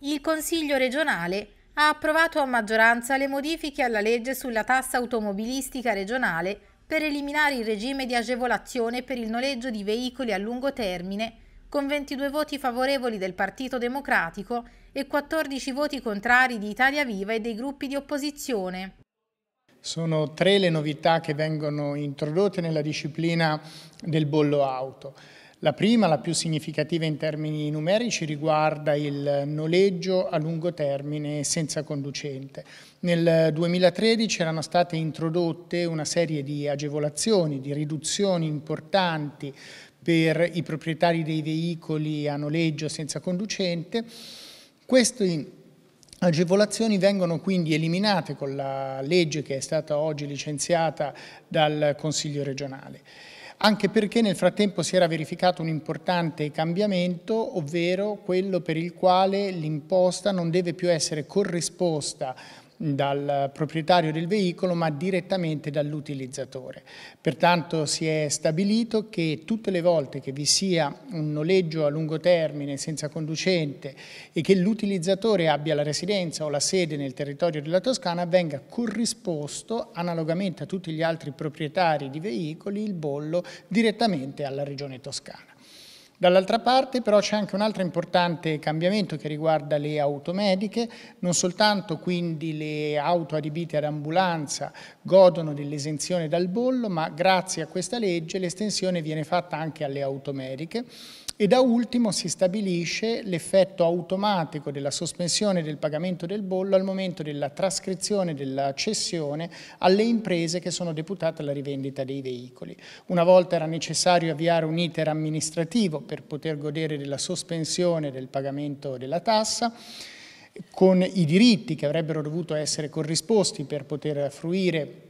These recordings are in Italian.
Il Consiglio regionale ha approvato a maggioranza le modifiche alla legge sulla tassa automobilistica regionale per eliminare il regime di agevolazione per il noleggio di veicoli a lungo termine, con 22 voti favorevoli del Partito Democratico e 14 voti contrari di Italia Viva e dei gruppi di opposizione. Sono tre le novità che vengono introdotte nella disciplina del bollo auto. La prima, la più significativa in termini numerici, riguarda il noleggio a lungo termine senza conducente. Nel 2013 erano state introdotte una serie di agevolazioni, di riduzioni importanti per i proprietari dei veicoli a noleggio senza conducente. Queste agevolazioni vengono quindi eliminate con la legge che è stata oggi licenziata dal Consiglio regionale. Anche perché nel frattempo si era verificato un importante cambiamento, ovvero quello per il quale l'imposta non deve più essere corrisposta dal proprietario del veicolo ma direttamente dall'utilizzatore. Pertanto si è stabilito che tutte le volte che vi sia un noleggio a lungo termine senza conducente e che l'utilizzatore abbia la residenza o la sede nel territorio della Toscana venga corrisposto analogamente a tutti gli altri proprietari di veicoli il bollo direttamente alla regione toscana. Dall'altra parte però c'è anche un altro importante cambiamento che riguarda le auto mediche, non soltanto quindi le auto adibite ad ambulanza godono dell'esenzione dal bollo, ma grazie a questa legge l'estensione viene fatta anche alle auto mediche e da ultimo si stabilisce l'effetto automatico della sospensione del pagamento del bollo al momento della trascrizione della cessione alle imprese che sono deputate alla rivendita dei veicoli. Una volta era necessario avviare un iter amministrativo per poter godere della sospensione del pagamento della tassa, con i diritti che avrebbero dovuto essere corrisposti per poter fruire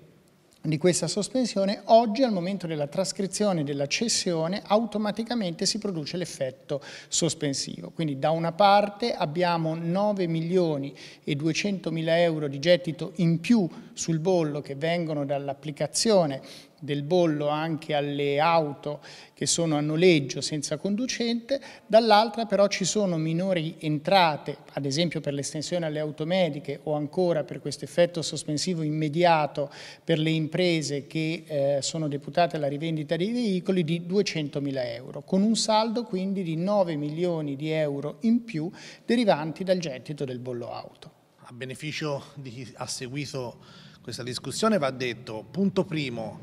di questa sospensione, oggi al momento della trascrizione della cessione automaticamente si produce l'effetto sospensivo. Quindi da una parte abbiamo 9 milioni e 200 mila euro di gettito in più sul bollo che vengono dall'applicazione del bollo anche alle auto che sono a noleggio senza conducente, dall'altra però ci sono minori entrate, ad esempio per l'estensione alle auto mediche o ancora per questo effetto sospensivo immediato per le imprese che eh, sono deputate alla rivendita dei veicoli di 200 mila euro, con un saldo quindi di 9 milioni di euro in più derivanti dal gettito del bollo auto. A beneficio di chi ha seguito questa discussione va detto, punto primo,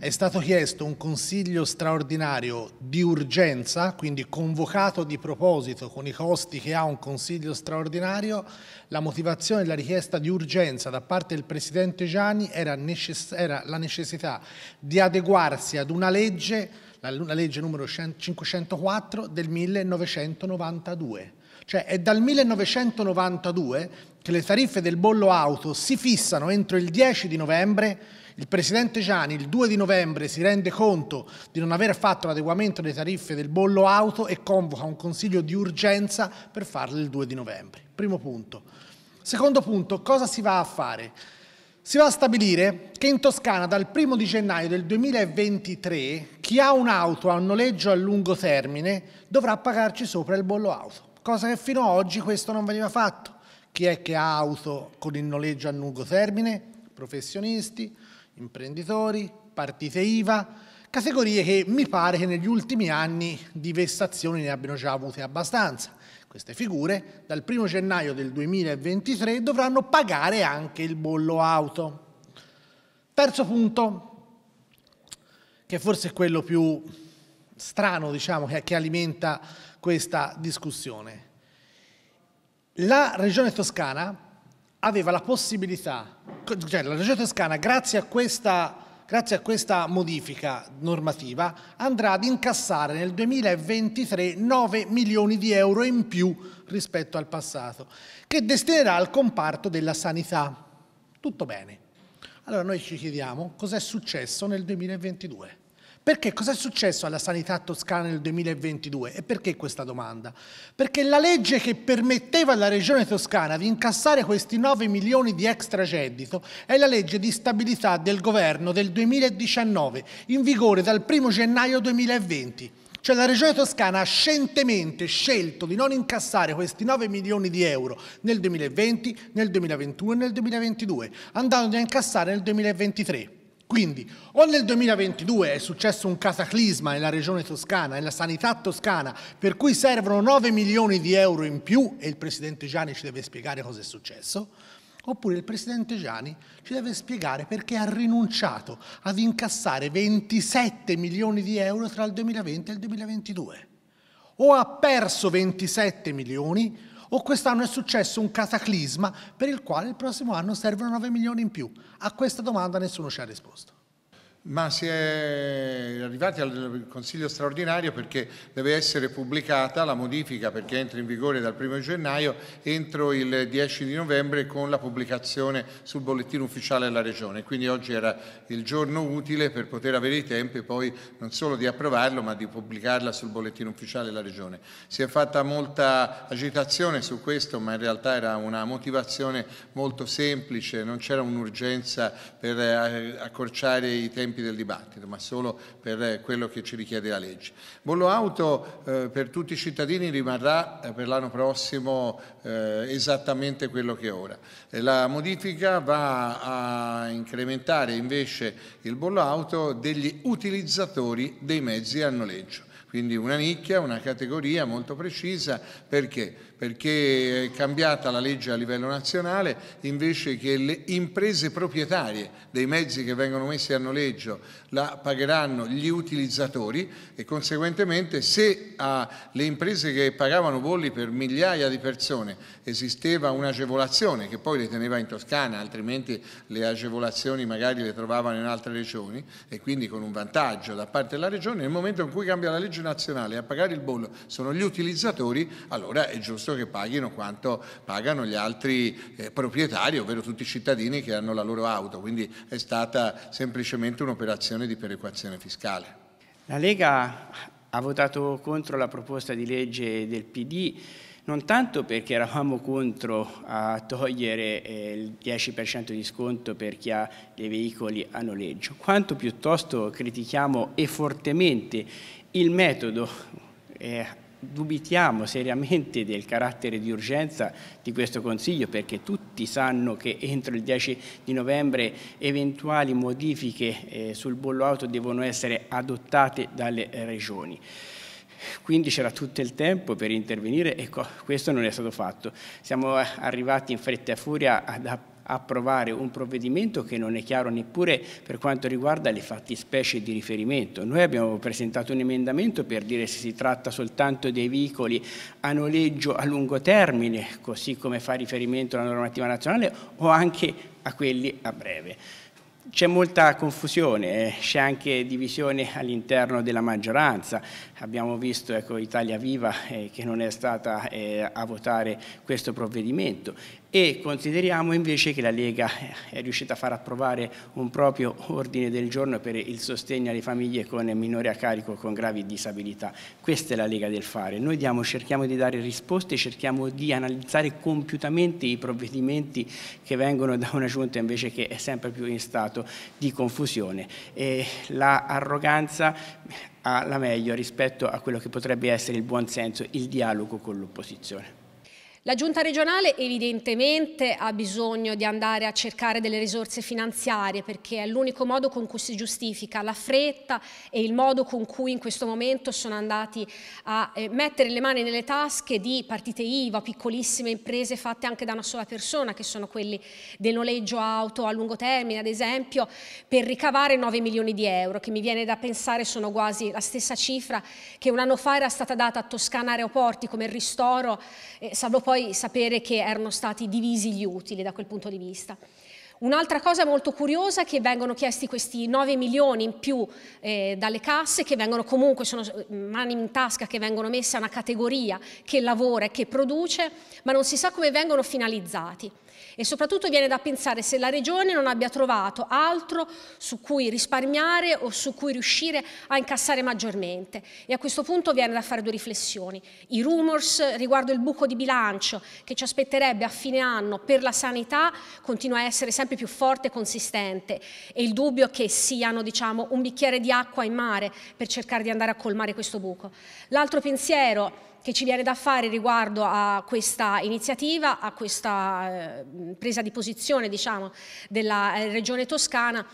è stato chiesto un consiglio straordinario di urgenza, quindi convocato di proposito con i costi che ha un consiglio straordinario. La motivazione della richiesta di urgenza da parte del Presidente Gianni era, necess era la necessità di adeguarsi ad una legge, la, la legge numero 504 del 1992. Cioè è dal 1992 che le tariffe del bollo auto si fissano entro il 10 di novembre il Presidente Gianni il 2 di novembre si rende conto di non aver fatto l'adeguamento delle tariffe del bollo auto e convoca un consiglio di urgenza per farlo il 2 di novembre. Primo punto. Secondo punto, cosa si va a fare? Si va a stabilire che in Toscana dal 1 di gennaio del 2023 chi ha un'auto a noleggio a lungo termine dovrà pagarci sopra il bollo auto, cosa che fino ad oggi questo non veniva fatto. Chi è che ha auto con il noleggio a lungo termine? Professionisti, imprenditori, partite IVA, categorie che mi pare che negli ultimi anni di vessazioni ne abbiano già avute abbastanza. Queste figure dal 1 gennaio del 2023 dovranno pagare anche il bollo auto. Terzo punto, che forse è quello più strano diciamo, che, che alimenta questa discussione. La Regione Toscana aveva la possibilità, cioè la Regione Toscana grazie a questa grazie a questa modifica normativa andrà ad incassare nel 2023 9 milioni di euro in più rispetto al passato, che destinerà al comparto della sanità. Tutto bene. Allora noi ci chiediamo cosa è successo nel 2022. Perché cosa è successo alla sanità toscana nel 2022? E perché questa domanda? Perché la legge che permetteva alla regione toscana di incassare questi 9 milioni di extrageddito è la legge di stabilità del governo del 2019, in vigore dal 1 gennaio 2020. Cioè la Regione Toscana ha scientemente scelto di non incassare questi 9 milioni di euro nel 2020, nel 2021 e nel 2022, andando a incassare nel 2023. Quindi o nel 2022 è successo un cataclisma nella regione toscana, nella sanità toscana, per cui servono 9 milioni di euro in più e il Presidente Gianni ci deve spiegare cosa è successo, oppure il Presidente Gianni ci deve spiegare perché ha rinunciato ad incassare 27 milioni di euro tra il 2020 e il 2022. O ha perso 27 milioni o quest'anno è successo un cataclisma per il quale il prossimo anno servono 9 milioni in più? A questa domanda nessuno ci ha risposto. Ma si è arrivati al Consiglio straordinario perché deve essere pubblicata la modifica perché entra in vigore dal 1 gennaio entro il 10 di novembre con la pubblicazione sul bollettino ufficiale della Regione. Quindi oggi era il giorno utile per poter avere i tempi poi non solo di approvarlo ma di pubblicarla sul bollettino ufficiale della Regione. Si è fatta molta agitazione su questo ma in realtà era una motivazione molto semplice, non c'era un'urgenza per eh, accorciare i tempi tempi del dibattito, ma solo per eh, quello che ci richiede la legge. Bollo auto eh, per tutti i cittadini rimarrà eh, per l'anno prossimo eh, esattamente quello che è ora. La modifica va a incrementare invece il bollo auto degli utilizzatori dei mezzi a noleggio. Quindi una nicchia, una categoria molto precisa, perché? Perché è cambiata la legge a livello nazionale, invece che le imprese proprietarie dei mezzi che vengono messi a noleggio la pagheranno gli utilizzatori e conseguentemente se alle imprese che pagavano bolli per migliaia di persone esisteva un'agevolazione che poi le teneva in Toscana, altrimenti le agevolazioni magari le trovavano in altre regioni e quindi con un vantaggio da parte della regione, nel momento in cui cambia la legge nazionale a pagare il bollo sono gli utilizzatori, allora è giusto che paghino quanto pagano gli altri eh, proprietari, ovvero tutti i cittadini che hanno la loro auto, quindi è stata semplicemente un'operazione di perequazione fiscale. La Lega ha votato contro la proposta di legge del PD non tanto perché eravamo contro a togliere eh, il 10% di sconto per chi ha dei veicoli a noleggio, quanto piuttosto critichiamo e fortemente il metodo, eh, dubitiamo seriamente del carattere di urgenza di questo Consiglio perché tutti sanno che entro il 10 di novembre eventuali modifiche eh, sul bollo auto devono essere adottate dalle regioni. Quindi c'era tutto il tempo per intervenire e questo non è stato fatto. Siamo arrivati in fretta e furia ad approvare un provvedimento che non è chiaro neppure per quanto riguarda le fattispecie di riferimento. Noi abbiamo presentato un emendamento per dire se si tratta soltanto dei veicoli a noleggio a lungo termine, così come fa riferimento la normativa nazionale, o anche a quelli a breve. C'è molta confusione, eh. c'è anche divisione all'interno della maggioranza. Abbiamo visto ecco, Italia Viva eh, che non è stata eh, a votare questo provvedimento e consideriamo invece che la Lega è riuscita a far approvare un proprio ordine del giorno per il sostegno alle famiglie con minori a carico con gravi disabilità. Questa è la Lega del fare. Noi diamo, cerchiamo di dare risposte, cerchiamo di analizzare compiutamente i provvedimenti che vengono da una giunta invece che è sempre più in stato di confusione. E la ha la meglio rispetto a quello che potrebbe essere il buon senso, il dialogo con l'opposizione. La giunta regionale evidentemente ha bisogno di andare a cercare delle risorse finanziarie perché è l'unico modo con cui si giustifica la fretta e il modo con cui in questo momento sono andati a eh, mettere le mani nelle tasche di partite IVA, piccolissime imprese fatte anche da una sola persona che sono quelli del noleggio auto a lungo termine ad esempio per ricavare 9 milioni di euro che mi viene da pensare sono quasi la stessa cifra che un anno fa era stata data a Toscana Aeroporti come ristoro eh, salvo poi poi sapere che erano stati divisi gli utili da quel punto di vista. Un'altra cosa molto curiosa è che vengono chiesti questi 9 milioni in più eh, dalle casse che vengono comunque, sono mani in tasca che vengono messe a una categoria che lavora e che produce, ma non si sa come vengono finalizzati. e soprattutto viene da pensare se la Regione non abbia trovato altro su cui risparmiare o su cui riuscire a incassare maggiormente. E a questo punto viene da fare due riflessioni. I rumors riguardo il buco di bilancio che ci aspetterebbe a fine anno per la sanità continua a essere sempre più forte e consistente e il dubbio che siano diciamo, un bicchiere di acqua in mare per cercare di andare a colmare questo buco. L'altro pensiero che ci viene da fare riguardo a questa iniziativa, a questa eh, presa di posizione diciamo, della eh, Regione Toscana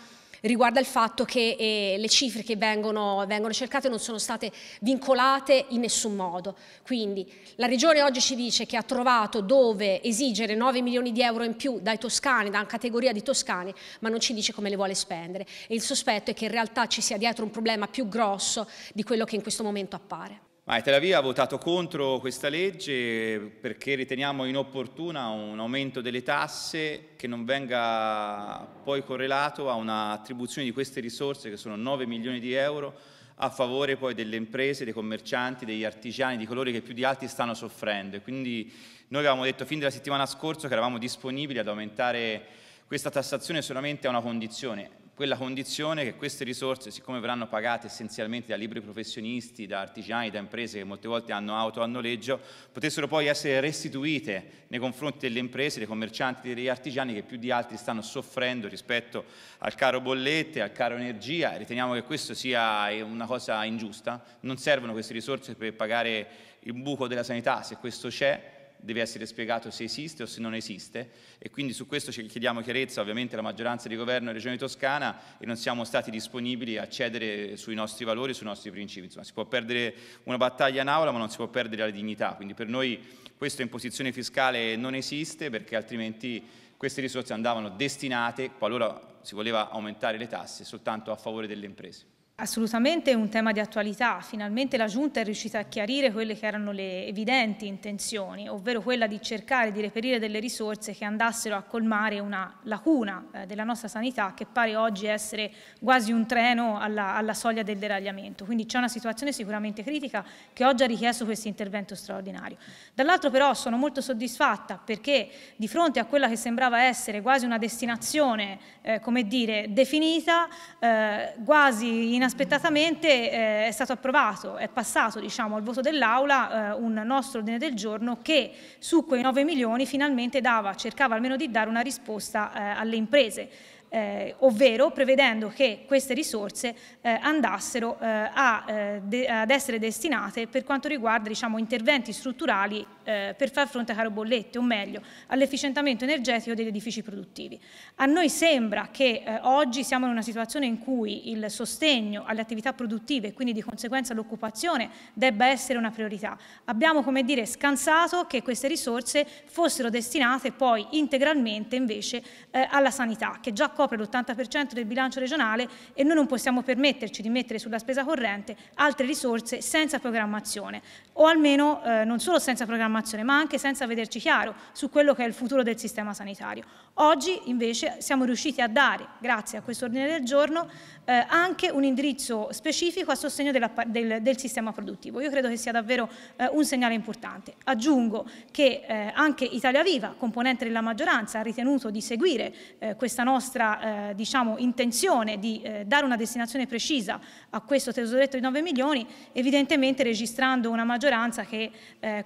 riguarda il fatto che eh, le cifre che vengono, vengono, cercate non sono state vincolate in nessun modo. Quindi la Regione oggi ci dice che ha trovato dove esigere 9 milioni di euro in più dai toscani, da una categoria di toscani, ma non ci dice come le vuole spendere. E il sospetto è che in realtà ci sia dietro un problema più grosso di quello che in questo momento appare. Ma Tel Aviv ha votato contro questa legge perché riteniamo inopportuna un aumento delle tasse che non venga poi correlato a un'attribuzione di queste risorse che sono 9 milioni di euro a favore poi delle imprese, dei commercianti, degli artigiani, di coloro che più di altri stanno soffrendo. quindi noi avevamo detto fin dalla settimana scorsa che eravamo disponibili ad aumentare questa tassazione solamente a una condizione, quella condizione che queste risorse, siccome verranno pagate essenzialmente da libri professionisti, da artigiani, da imprese che molte volte hanno auto a noleggio, potessero poi essere restituite nei confronti delle imprese, dei commercianti, degli artigiani che più di altri stanno soffrendo rispetto al caro bollette, al caro energia. Riteniamo che questo sia una cosa ingiusta. Non servono queste risorse per pagare il buco della sanità, se questo c'è deve essere spiegato se esiste o se non esiste e quindi su questo ci chiediamo chiarezza ovviamente la maggioranza di governo e Regione Toscana e non siamo stati disponibili a cedere sui nostri valori, sui nostri principi. Insomma, si può perdere una battaglia in aula ma non si può perdere la dignità, quindi per noi questa imposizione fiscale non esiste perché altrimenti queste risorse andavano destinate, qualora si voleva aumentare le tasse, soltanto a favore delle imprese. Assolutamente un tema di attualità, finalmente la Giunta è riuscita a chiarire quelle che erano le evidenti intenzioni, ovvero quella di cercare di reperire delle risorse che andassero a colmare una lacuna eh, della nostra sanità che pare oggi essere quasi un treno alla, alla soglia del deragliamento. Quindi c'è una situazione sicuramente critica che oggi ha richiesto questo intervento straordinario. Dall'altro però sono molto soddisfatta perché di fronte a quella che sembrava essere quasi una destinazione, eh, come dire, definita, eh, quasi in inaspettatamente eh, è stato approvato, è passato diciamo, al voto dell'Aula eh, un nostro ordine del giorno che su quei 9 milioni finalmente dava, cercava almeno di dare una risposta eh, alle imprese eh, ovvero prevedendo che queste risorse eh, andassero eh, a, eh, de, ad essere destinate per quanto riguarda diciamo, interventi strutturali eh, per far fronte a caro bollette, o meglio, all'efficientamento energetico degli edifici produttivi. A noi sembra che eh, oggi siamo in una situazione in cui il sostegno alle attività produttive e quindi di conseguenza l'occupazione debba essere una priorità. Abbiamo, come dire, scansato che queste risorse fossero destinate poi integralmente invece alla sanità, che già copre l'80% del bilancio regionale e noi non possiamo permetterci di mettere sulla spesa corrente altre risorse senza programmazione o almeno eh, non solo senza programmazione ma anche senza vederci chiaro su quello che è il futuro del sistema sanitario. Oggi invece siamo riusciti a dare, grazie a questo ordine del giorno, eh, anche un indirizzo specifico a sostegno della, del, del, sistema produttivo. Io credo che sia davvero eh, un segnale importante. Aggiungo che eh, anche Italia Viva, componente della maggioranza, ha ritenuto di seguire eh, questa nostra eh, diciamo, intenzione di eh, dare una destinazione precisa a questo tesoretto di 9 milioni, evidentemente registrando una maggioranza che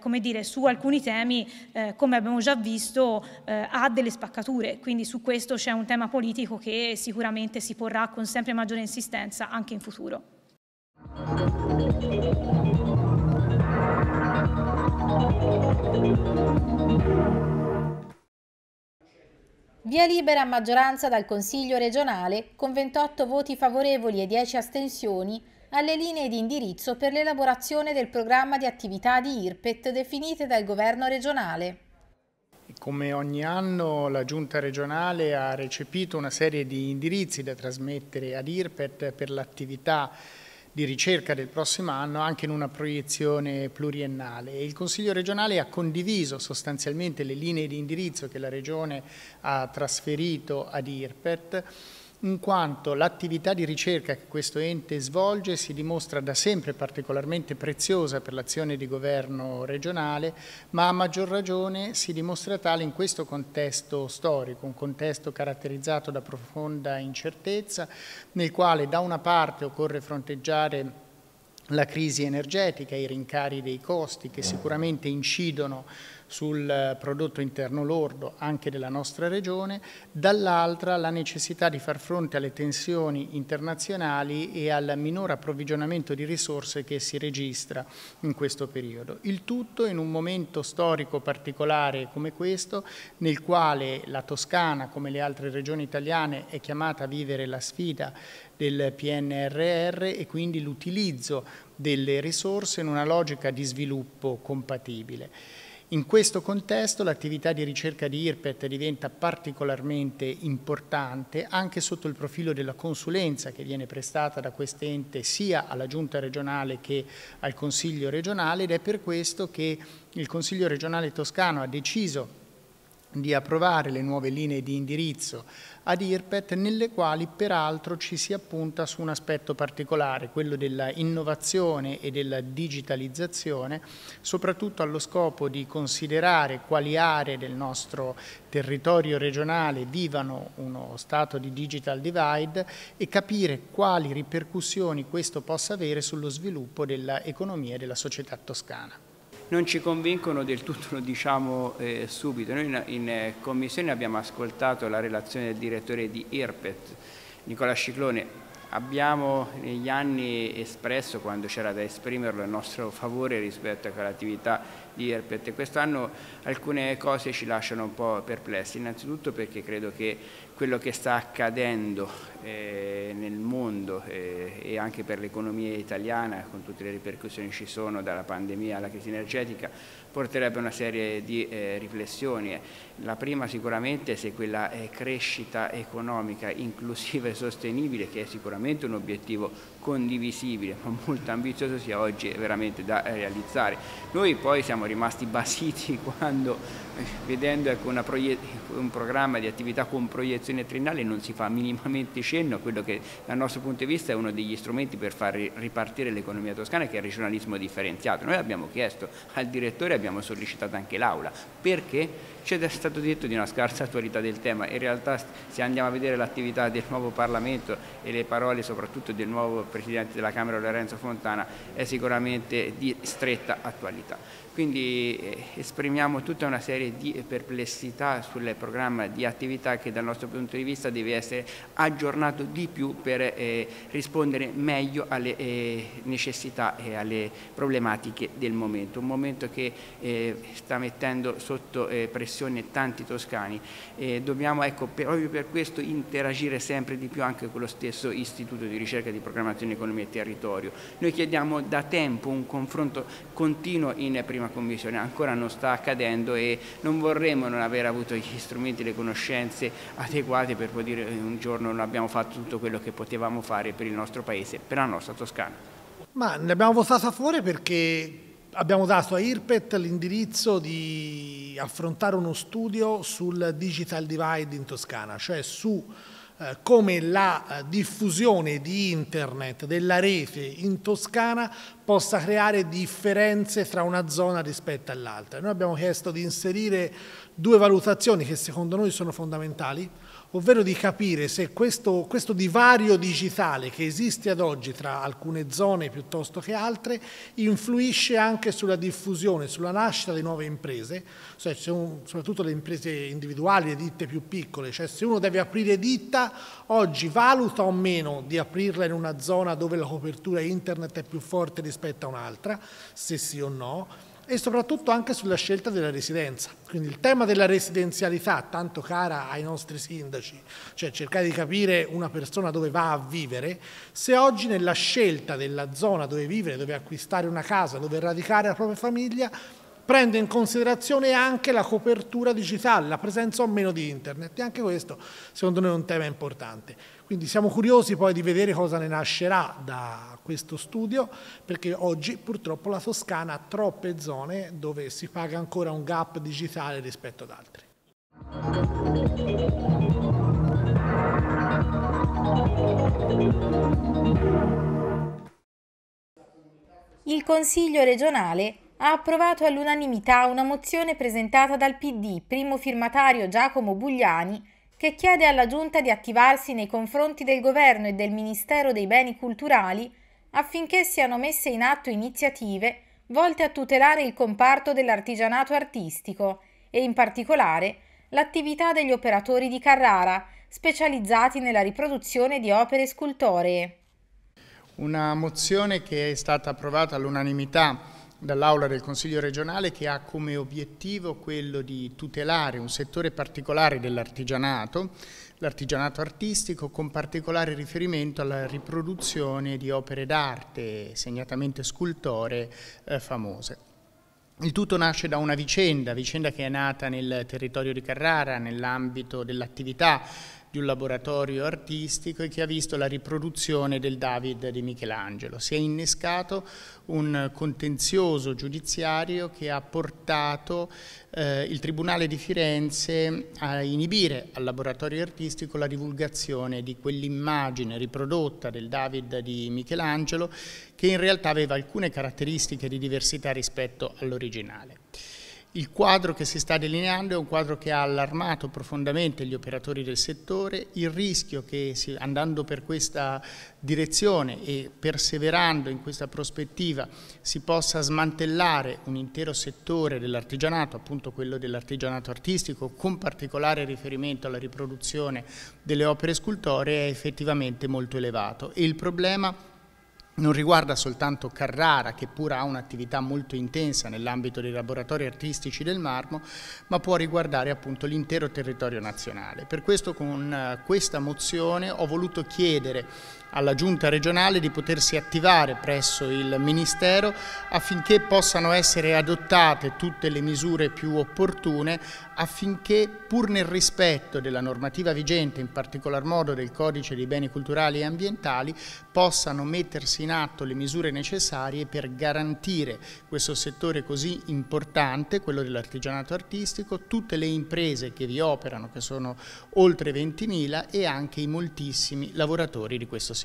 come dire, su alcuni temi, come abbiamo già visto, ha delle spaccature. Quindi su questo c'è un tema politico che sicuramente si porrà con sempre maggiore maggiore insistenza anche in futuro. Via libera a maggioranza dal Consiglio regionale con 28 voti favorevoli e 10 astensioni alle linee di indirizzo per l'elaborazione del programma di attività di IRPET definite dal governo regionale. Come ogni anno la Giunta regionale ha recepito una serie di indirizzi da trasmettere ad IRPET per l'attività di ricerca del prossimo anno anche in una proiezione pluriennale. il Consiglio regionale ha condiviso sostanzialmente le linee di indirizzo che la Regione ha trasferito ad IRPET in quanto l'attività di ricerca che questo ente svolge si dimostra da sempre particolarmente preziosa per l'azione di governo regionale, ma a maggior ragione si dimostra tale in questo contesto storico, un contesto caratterizzato da profonda incertezza, nel quale da una parte occorre fronteggiare la crisi energetica, i rincari dei costi che sicuramente incidono sul prodotto interno lordo anche della nostra regione, dall'altra la necessità di far fronte alle tensioni internazionali e al minore approvvigionamento di risorse che si registra in questo periodo. Il tutto in un momento storico particolare come questo, nel quale la Toscana, come le altre regioni italiane, è chiamata a vivere la sfida del PNRR e quindi l'utilizzo delle risorse in una logica di sviluppo compatibile. In questo contesto l'attività di ricerca di IRPET diventa particolarmente importante anche sotto il profilo della consulenza che viene prestata da quest'ente sia alla Giunta regionale che al Consiglio regionale ed è per questo che il Consiglio regionale toscano ha deciso di approvare le nuove linee di indirizzo ad IRPET, nelle quali peraltro ci si appunta su un aspetto particolare, quello della innovazione e della digitalizzazione, soprattutto allo scopo di considerare quali aree del nostro territorio regionale vivano uno stato di digital divide e capire quali ripercussioni questo possa avere sullo sviluppo dell'economia e della società toscana non ci convincono del tutto, lo diciamo eh, subito. Noi in, in eh, commissione abbiamo ascoltato la relazione del direttore di IRPET, Nicola Ciclone, Abbiamo negli anni espresso, quando c'era da esprimerlo, il nostro favore rispetto a quell'attività di IRPET. E quest'anno alcune cose ci lasciano un po' perplessi, innanzitutto perché credo che quello che sta accadendo eh, nel mondo eh, e anche per l'economia italiana, con tutte le ripercussioni che ci sono dalla pandemia alla crisi energetica, porterebbe a una serie di eh, riflessioni. La prima sicuramente se quella eh, crescita economica inclusiva e sostenibile, che è sicuramente un obiettivo condivisibile ma molto ambizioso, sia oggi veramente da realizzare. Noi poi siamo rimasti basiti quando, eh, vedendo ecco, un programma di attività con proiezione triennale, non si fa minimamente cenno a quello che dal nostro punto di vista è uno degli strumenti per far ripartire l'economia toscana, che è il regionalismo differenziato. Noi abbiamo chiesto al direttore, abbiamo sollecitato anche l'Aula, perché c'è stato detto di una scarsa attualità del tema, in realtà se andiamo a vedere l'attività del nuovo Parlamento e le parole soprattutto del nuovo Presidente della Camera Lorenzo Fontana è sicuramente di stretta attualità. Quindi eh, esprimiamo tutta una serie di perplessità sul programma di attività che dal nostro punto di vista deve essere aggiornato di più per eh, rispondere meglio alle eh, necessità e alle problematiche del momento. Un momento che sta mettendo sotto pressione tanti toscani e dobbiamo ecco, proprio per questo interagire sempre di più anche con lo stesso Istituto di ricerca di programmazione economia e territorio. Noi chiediamo da tempo un confronto continuo in prima commissione ancora non sta accadendo e non vorremmo non aver avuto gli strumenti, le conoscenze adeguate per poter dire un giorno non abbiamo fatto tutto quello che potevamo fare per il nostro paese, per la nostra Toscana. Ma ne abbiamo votato a favore perché abbiamo dato a IRPET l'indirizzo di affrontare uno studio sul digital divide in Toscana, cioè su eh, come la eh, diffusione di internet, della rete in Toscana possa creare differenze tra una zona rispetto all'altra. Noi abbiamo chiesto di inserire due valutazioni che secondo noi sono fondamentali ovvero di capire se questo, questo, divario digitale che esiste ad oggi tra alcune zone piuttosto che altre influisce anche sulla diffusione, sulla nascita di nuove imprese, cioè un, soprattutto le imprese individuali, le ditte più piccole, cioè se uno deve aprire ditta oggi valuta o meno di aprirla in una zona dove la copertura internet è più forte rispetto a un'altra, se sì o no, e soprattutto anche sulla scelta della residenza. Quindi il tema della residenzialità, tanto cara ai nostri sindaci, cioè cercare di capire una persona dove va a vivere, se oggi nella scelta della zona dove vivere, dove acquistare una casa, dove radicare la propria famiglia, prende in considerazione anche la copertura digitale, la presenza o meno di internet e anche questo secondo noi è un tema importante. Quindi siamo curiosi poi di vedere cosa ne nascerà da questo studio, perché oggi purtroppo la Toscana ha troppe zone dove si paga ancora un gap digitale rispetto ad altre. Il Consiglio regionale ha approvato all'unanimità una mozione presentata dal PD, primo firmatario Giacomo Bugliani, che chiede alla Giunta di attivarsi nei confronti del Governo e del Ministero dei Beni Culturali affinché siano messe in atto iniziative volte a tutelare il comparto dell'artigianato artistico e in particolare l'attività degli operatori di Carrara, specializzati nella riproduzione di opere scultoree. Una mozione che è stata approvata all'unanimità dall'Aula del Consiglio regionale che ha come obiettivo quello di tutelare un settore particolare dell'artigianato, l'artigianato artistico con particolare riferimento alla riproduzione di opere d'arte, segnatamente scultore eh, famose. Il tutto nasce da una vicenda, vicenda che è nata nel territorio di Carrara, nell'ambito dell'attività di un laboratorio artistico e che ha visto la riproduzione del David di Michelangelo. Si è innescato un contenzioso giudiziario che ha portato eh, il Tribunale di Firenze a inibire al laboratorio artistico la divulgazione di quell'immagine riprodotta del David di Michelangelo che in realtà aveva alcune caratteristiche di diversità rispetto all'originale. Il quadro che si sta delineando è un quadro che ha allarmato profondamente gli operatori del settore, il rischio che andando per questa direzione e perseverando in questa prospettiva si possa smantellare un intero settore dell'artigianato, appunto quello dell'artigianato artistico, con particolare riferimento alla riproduzione delle opere scultoree, è effettivamente molto elevato. E il problema non riguarda soltanto Carrara, che pure ha un'attività molto intensa nell'ambito dei laboratori artistici del marmo, ma può riguardare appunto l'intero territorio nazionale. Per questo con eh, questa mozione ho voluto chiedere alla Giunta regionale di potersi attivare presso il Ministero affinché possano essere adottate tutte le misure più opportune affinché pur nel rispetto della normativa vigente, in particolar modo del Codice dei beni culturali e ambientali, possano mettersi in atto le misure necessarie per garantire questo settore così importante, quello dell'artigianato artistico, tutte le imprese che vi operano, che sono oltre 20.000, e anche i moltissimi lavoratori di questo settore.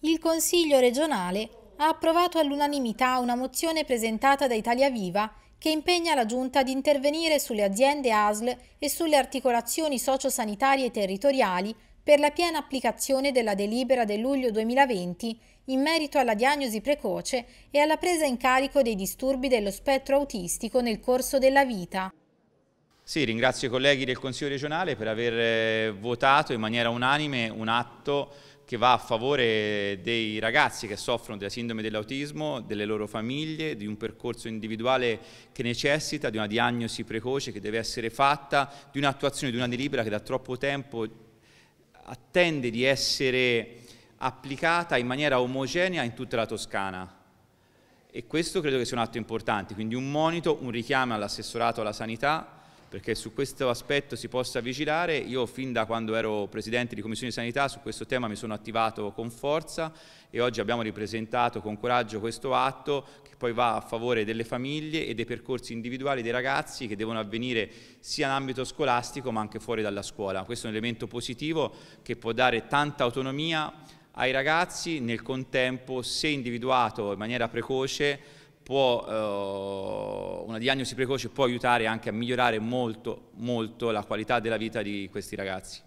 Il Consiglio regionale ha approvato all'unanimità una mozione presentata da Italia Viva che impegna la Giunta ad intervenire sulle aziende ASL e sulle articolazioni sociosanitarie territoriali per la piena applicazione della delibera del luglio 2020 in merito alla diagnosi precoce e alla presa in carico dei disturbi dello spettro autistico nel corso della vita. Sì, ringrazio i colleghi del Consiglio regionale per aver eh, votato in maniera unanime un atto che va a favore dei ragazzi che soffrono della sindrome dell'autismo, delle loro famiglie, di un percorso individuale che necessita di una diagnosi precoce che deve essere fatta, di un'attuazione di una delibera che da troppo tempo attende di essere applicata in maniera omogenea in tutta la Toscana. E questo credo che sia un atto importante, quindi un monito, un richiamo all'assessorato alla sanità, perché su questo aspetto si possa vigilare. Io fin da quando ero Presidente di Commissione di Sanità su questo tema mi sono attivato con forza e oggi abbiamo ripresentato con coraggio questo atto che poi va a favore delle famiglie e dei percorsi individuali dei ragazzi che devono avvenire sia in ambito scolastico ma anche fuori dalla scuola. Questo è un elemento positivo che può dare tanta autonomia ai ragazzi, nel contempo se individuato in maniera precoce può, eh, una diagnosi precoce può aiutare anche a migliorare molto, molto la qualità della vita di questi ragazzi.